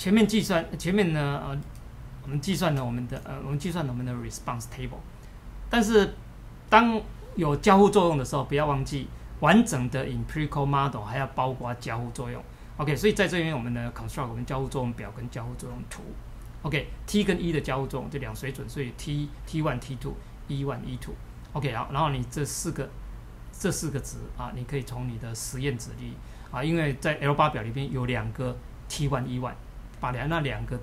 前面计算前面呢呃，我们计算了我们的呃，我们计算了我们的 response table，但是当有交互作用的时候，不要忘记完整的 empirical model 还要包括交互作用。OK，所以在这边我们的 construct 我们交互作用表跟交互作用图。OK，T 跟 E 的交互作用这两水准，所以 T T one T two E one E two。OK，好，然后你这四个这四个值啊，你可以从你的实验值里啊，因为在 L 八表里边有两个 T one E one，把两那两个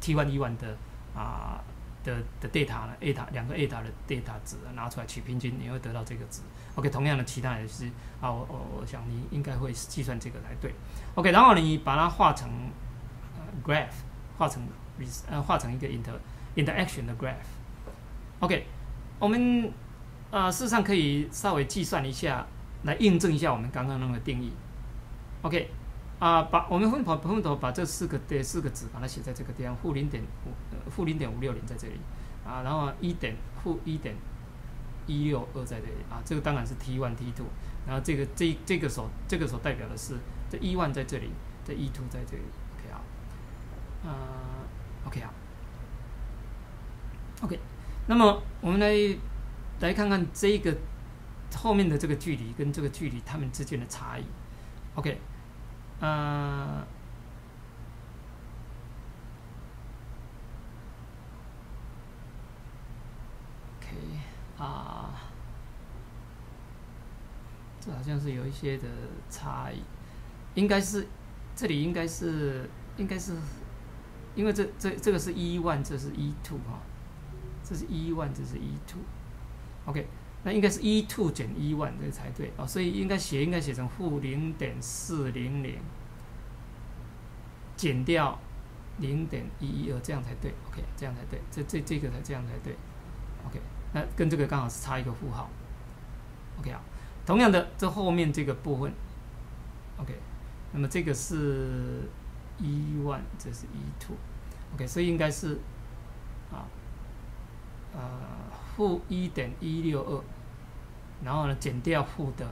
T one E one 的啊的的 data 呢，A 塔两个 A 塔的 data 值拿出来取平均，你会得到这个值。OK，同样的其他也是啊，我我我想你应该会计算这个才对。OK，然后你把它画成 graph，画成呃画成一个 inter interaction 的 graph。OK，我们呃事实上可以稍微计算一下，来印证一下我们刚刚那个定义。OK，啊把我们分跑分头把这四个的四个值把它写在这个地方，负零点五负零点五六零在这里啊，然后一点负一点。一六二在这里啊，这个当然是 T one T two，然后这个这这个手这个手代表的是这一 one 在这里，这一 two 在这里，OK 啊，啊，OK 啊，OK，那么我们来来看看这个后面的这个距离跟这个距离它们之间的差异，OK，呃。啊，这好像是有一些的差异，应该是这里应该是应该是，因为这这这个是一 one，这是一 two 哈，这是一 one，这是一 two，OK，那应该是一 two 减一万这个才对哦，所以应该写应该写成负零点四零零减掉零点一一二这样才对，OK，这样才对，这这这个才这样才对，OK。那跟这个刚好是差一个负号，OK 啊，同样的，这后面这个部分，OK，那么这个是一万这是一 two，OK，所以应该是啊，呃，负一点一六二，然后呢减掉负的，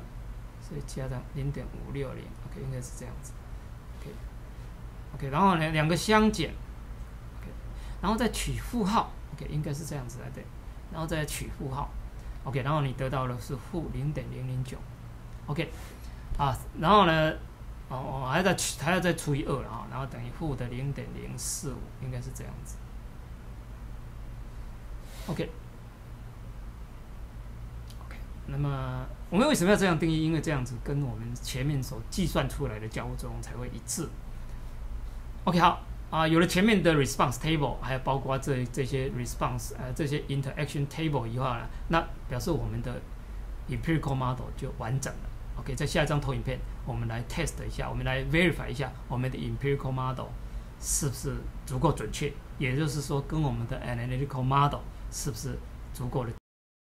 所以加上零点五六零，OK，应该是这样子，OK，OK，然后呢两个相减，OK，然后再取负号，OK，应该是这样子来对。然后再取负号，OK，然后你得到的是负零点零零九，OK，啊，然后呢，哦哦，还要再取，还要再除以二啊，然后等于负的零点零四五，应该是这样子，OK 那么我们为什么要这样定义？因为这样子跟我们前面所计算出来的交互作用才会一致，OK，好。啊，有了前面的 response table，还有包括这这些 response 呃这些 interaction table 以后呢，那表示我们的 empirical model 就完整了。OK，在下一张投影片，我们来 test 一下，我们来 verify 一下我们的 empirical model 是不是足够准确，也就是说跟我们的 analytical model 是不是足够的。